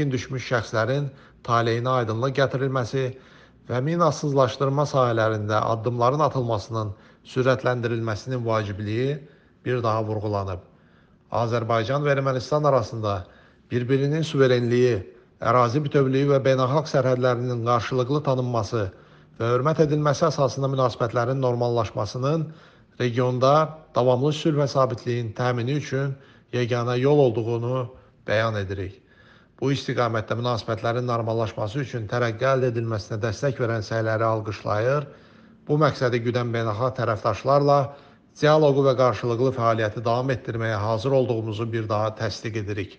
itkin düşmüş şəxslərin taleyinə aydınlıq gətirilməsi və minasızlaşdırma sahələrində addımların atılmasının sürətləndirilməsinin vacibliyi bir daha vurğulanıb. Azərbaycan və Ermənistan arasında bir-birinin suverenliyi, ərazi bütövlüyü və beynəlxalq sərhədlərinin qarşılıqlı tanınması və hörmət edilməsi əsasında münasibətlərin normallaşmasının regionda davamlı sülh və sabitliyin təmini üçün yeganə yol olduğunu bəyan edirik. Bu istiqamətdə münasibətlərin normallaşması üçün tərəqqi əldə edilməsinə dəstək verən səyləri alqışlayır. Bu məqsədi güdən beynəlxalq tərəfdaşlarla dialoqu və qarşılıqlı fəaliyyəti davam etdirməyə hazır olduğumuzu bir daha təsdiq edirik.